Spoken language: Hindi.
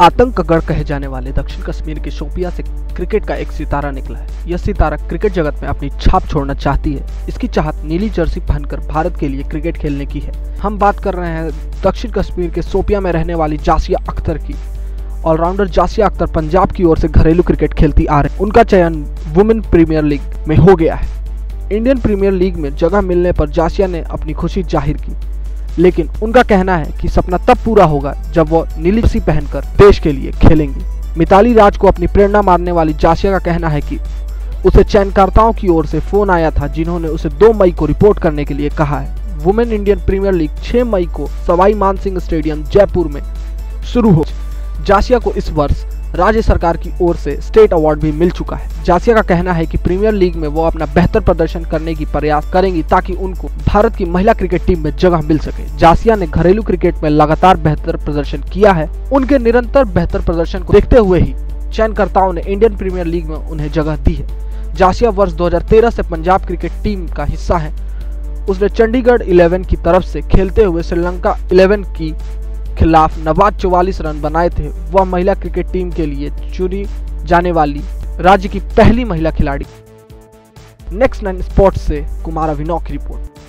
आतंक का गढ़ कहे जाने वाले दक्षिण कश्मीर के शोपिया से क्रिकेट का एक सितारा निकला है। यह सितारा क्रिकेट जगत में अपनी छाप छोड़ना चाहती है। इसकी चाहत नीली जर्सी पहनकर भारत के लिए क्रिकेट खेलने की है। हम बात कर रहे हैं दक्षिण कश्मीर के शोपिया में रहने वाली जासिया अख्तर की। ऑलराउंडर जासिया अख्तर पंजाब की ओर से घरेलू क्रिकेट खेलती आ रही उनका चयन वुमेन प्रीमियर लीग में हो गया है। इंडियन प्रीमियर लीग में जगह मिलने पर जासिया ने अपनी खुशी ज़ाहिर की। लेकिन उनका कहना है कि सपना तब पूरा होगा जब वो नीली सी पहनकर देश के लिए खेलेंगी। मिताली राज को अपनी प्रेरणा मारने वाली जासिया का कहना है कि उसे चयनकर्ताओं की ओर से फ़ोन आया था जिन्होंने उसे 2 मई को रिपोर्ट करने के लिए कहा है। वुमेन इंडियन प्रीमियर लीग 6 मई को सवाई मानसिंह स्टेडियम जयपुर में शुरू हो। जासिया को इस वर्ष राज्य सरकार की ओर से स्टेट अवार्ड भी मिल चुका है। जासिया का कहना है कि प्रीमियर लीग में वो अपना बेहतर प्रदर्शन करने की प्रयास करेंगी ताकि उनको भारत की महिला क्रिकेट टीम में जगह मिल सके। जासिया ने घरेलू क्रिकेट में लगातार बेहतर प्रदर्शन किया है। उनके निरंतर बेहतर प्रदर्शन को देखते हुए ही चयनकर्ताओं ने इंडियन प्रीमियर लीग में उन्हें जगह दी है। जासिया वर्ष 2013 से पंजाब क्रिकेट टीम का हिस्सा है। उसने चंडीगढ़ 11 की तरफ़ से खेलते हुए श्रीलंका 11 की खिलाफ नवाज़ चौवालीस रन बनाए थे। वह महिला क्रिकेट टीम के लिए चुनी जाने वाली राज्य की पहली महिला खिलाड़ी। नेक्स्ट नाइन स्पोर्ट्स से कुमार अभिनव की रिपोर्ट।